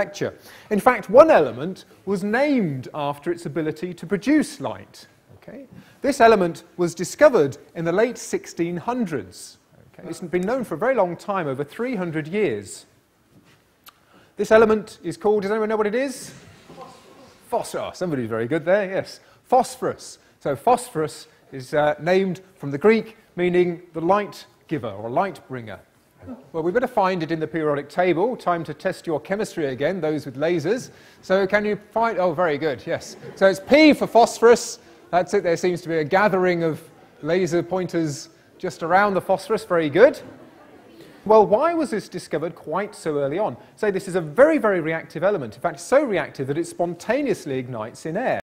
lecture. In fact, one element was named after its ability to produce light. Okay? This element was discovered in the late 1600s. Okay? It's been known for a very long time, over 300 years. This element is called, does anyone know what it is? Phosphorus. Oh, somebody's very good there, yes. Phosphorus. So phosphorus is uh, named from the Greek meaning the light giver or light bringer. Well, we better find it in the periodic table. Time to test your chemistry again, those with lasers. So can you find, oh, very good, yes. So it's P for phosphorus. That's it, there seems to be a gathering of laser pointers just around the phosphorus, very good. Well, why was this discovered quite so early on? Say this is a very, very reactive element. In fact, so reactive that it spontaneously ignites in air.